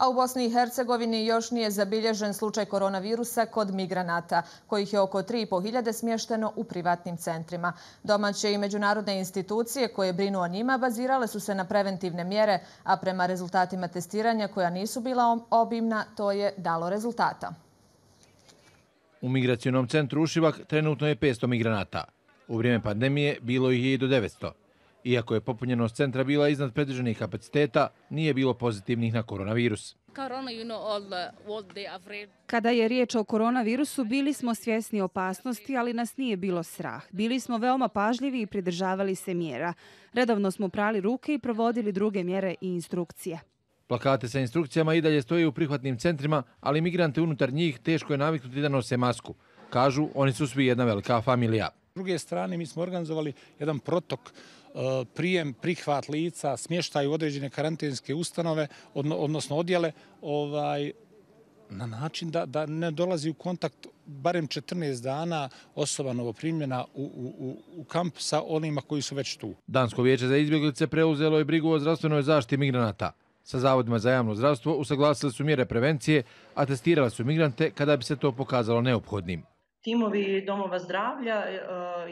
a u Bosni i Hercegovini još nije zabilježen slučaj koronavirusa kod migranata, kojih je oko 3.500 smješteno u privatnim centrima. Domaće i međunarodne institucije koje brinu o njima bazirale su se na preventivne mjere, a prema rezultatima testiranja koja nisu bila obimna, to je dalo rezultata. U migracijonom centru Ušivak trenutno je 500 migranata. U vrijeme pandemije bilo ih je i do 900. Iako je popunjenost centra bila iznad predviženih kapaciteta, nije bilo pozitivnih na koronavirus. Kada je riječ o koronavirusu, bili smo svjesni opasnosti, ali nas nije bilo strah. Bili smo veoma pažljivi i pridržavali se mjera. Redovno smo prali ruke i provodili druge mjere i instrukcije. Plakate sa instrukcijama i dalje stoje u prihvatnim centrima, ali migrante unutar njih teško je naviknuti da nose masku. Kažu, oni su svi jedna velika familija. S druge strane, mi smo organizovali jedan protok e, prijem, prihvat lica, smještaj u određene karantinske ustanove, odnosno odjele, ovaj, na način da, da ne dolazi u kontakt barem 14 dana osoba novoprimljena u, u, u kamp sa onima koji su već tu. Dansko vijeće za izbjeglice preuzelo je brigu o zdravstvenoj zaštiti migranata. Sa zavodima za javno zdravstvo usaglasili su mjere prevencije, a testirali su migrante kada bi se to pokazalo neophodnim timovi domova zdravlja e, e,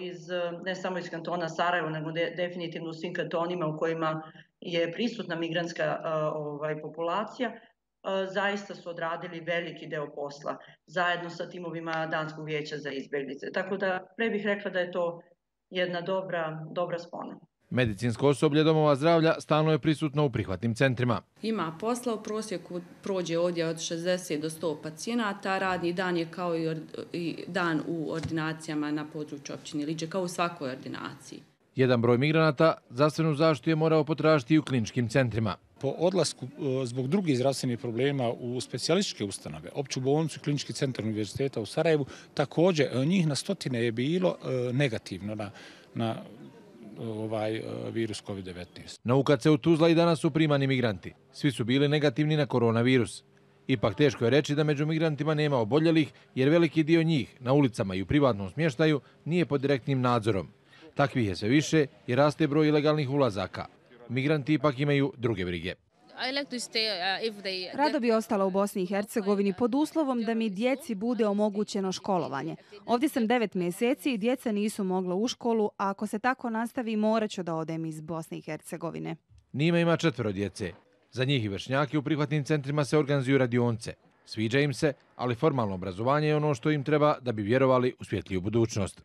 iz, ne samo iz kantona Sarajevo, nego definitivno u svim kantonima u kojima je prisutna migranska e, ovaj, populacija, zaista su odradili veliki deo posla zajedno sa timovima Danskog vijeća za izbjeglice. Tako da pre bih rekla da je to jedna dobra, dobra spona. Medicinsko osoblje domova zdravlja stalno je prisutno u prihvatnim centrima. Ima posla, u prosjeku prođe ovdje od 60 do 100 pacijenata, radni dan je kao i dan u ordinacijama na području općine Liđe, kao u svakoj ordinaciji. Jedan broj migranata zdravstvenu zaštitu je morao potražiti i u kliničkim centrima. Po odlasku e, zbog drugih zdravstvenih problema u specijalističke ustanove, opću bolnicu i klinički centar univerziteta u Sarajevu, također e, njih na stotine je bilo e, negativno na, na ovaj eh, virus COVID-19. Na UKC u Tuzla i danas su primani migranti. Svi su bili negativni na koronavirus. Ipak teško je reći da među migrantima nema oboljelih, jer veliki dio njih na ulicama i u privatnom smještaju nije pod direktnim nadzorom. Takvih je sve više i raste broj ilegalnih ulazaka. Migranti ipak imaju druge brige. Uh, Rado bi ostala u Bosni i Hercegovini pod uslovom da mi djeci bude omogućeno školovanje. Ovdje sam devet mjeseci i djeca nisu mogla u školu, a ako se tako nastavi, morat ću da odem iz Bosne i Hercegovine. Nima ima četvero djece. Za njih i vršnjaki u prihvatnim centrima se organizuju radionce. Sviđa im se, ali formalno obrazovanje je ono što im treba da bi vjerovali u svjetliju budućnost.